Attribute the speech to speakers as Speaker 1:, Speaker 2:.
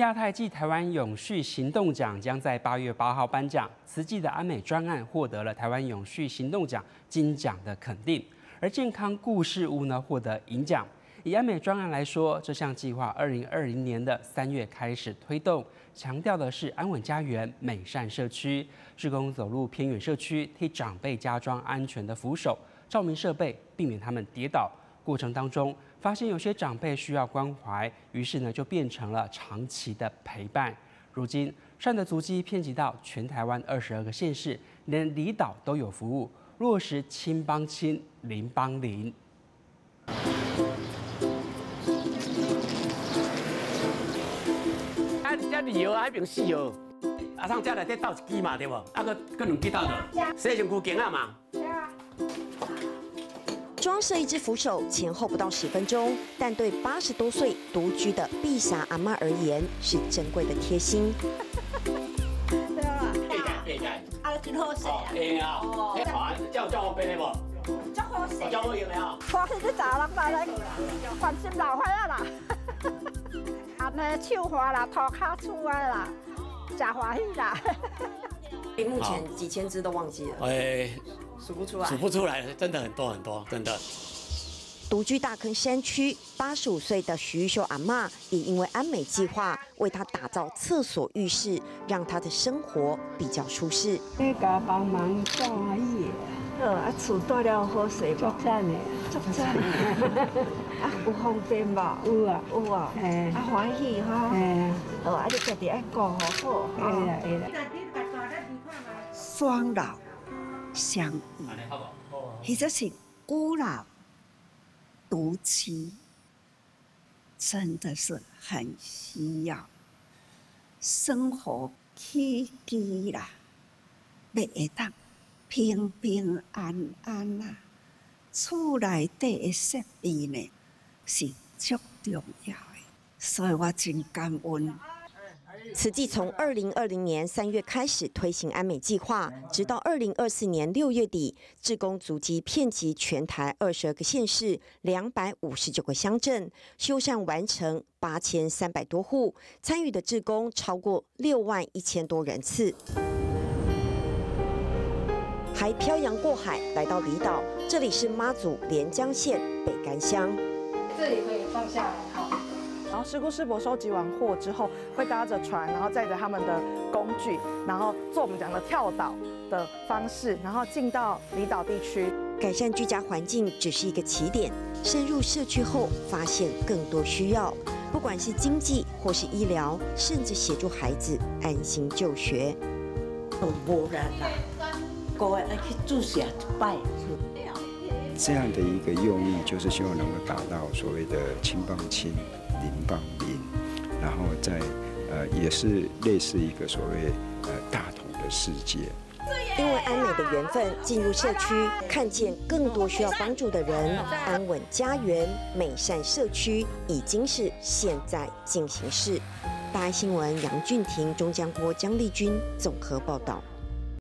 Speaker 1: 亚太暨台湾永续行动奖将在八月八号颁奖，慈济的安美专案获得了台湾永续行动奖金奖的肯定，而健康故事屋呢获得银奖。以安美专案来说，这项计划二零二零年的三月开始推动，强调的是安稳家园、美善社区，职工走入偏远社区，替长辈加装安全的扶手、照明设备，避免他们跌倒。过程当中，发现有些长辈需要关怀，于是呢就变成了长期的陪伴。如今，善的足迹遍及到全台湾二十二个县市，连离岛都有服务，落实亲帮亲，邻帮邻。
Speaker 2: 啊，这二号，还边四号，啊，上这内底倒一支嘛，对不？啊，个个两支倒着，洗身躯行啊嘛。
Speaker 3: 对啊装设一只扶手前后不到十分钟，但对八十多岁独居的碧霞阿妈而言是珍贵的贴心。
Speaker 4: 好势啊！
Speaker 2: 会啊，好，叫叫我背的不？
Speaker 4: 足好势，
Speaker 2: 叫我用的啊。
Speaker 4: 看起去查人嘛来，关心老伙仔啦，啊，那手花啦，涂骹出啊啦，真欢喜啦。
Speaker 3: 目前几千只都忘记了。
Speaker 2: 哎。
Speaker 3: 数不出来，
Speaker 2: 数不出来，真的很多很多，真的。
Speaker 3: 独居大坑山区，八十五岁的徐玉秀阿妈也因为安美计划为她打造厕所浴室，让她的生活比较舒适。
Speaker 5: 那个帮忙叫阿姨，
Speaker 4: 呃，啊，厝多了好势，
Speaker 5: 足赞的，
Speaker 4: 足赞。啊，有方便吧？
Speaker 5: 有啊，
Speaker 4: 有啊，哎，啊欢喜哈，哎，哦，啊你家己爱顾好好，
Speaker 5: 哎呀哎呀。
Speaker 4: 双老。相依，或者是孤老独妻，真的是很需要。生活起居啦，要会当平平安安啦，厝内底的设备呢是足重要的，所以我真感恩。
Speaker 3: 此计从二零二零年三月开始推行安美计划，直到二零二四年六月底，志工足迹遍及全台二十二个县市、两百五十九个乡镇，修缮完成八千三百多户，参与的志工超过六万一千多人次，还漂洋过海来到离岛，这里是妈祖连江县北干乡，
Speaker 5: 这里可以放下来哈。
Speaker 6: 然后师姑师伯收集完货之后，会搭着船，然后载着他们的工具，然后做我们讲的跳岛的方式，然后进到离岛地区。
Speaker 3: 改善居家环境只是一个起点，深入社区后发现更多需要，不管是经济或是医疗，甚至协助孩子安心就学。
Speaker 7: 无人啦，各位去注下拜。
Speaker 8: 这样的一个用意，就是希望能够达到所谓的亲帮亲。邻帮邻，然后在呃也是类似一个所谓呃大同的世界。
Speaker 3: 因为安美的缘分，进入社区，看见更多需要帮助的人，安稳家园、美善社区，已经是现在进行式。大爱新闻杨俊廷、钟江波、江丽君综合报道。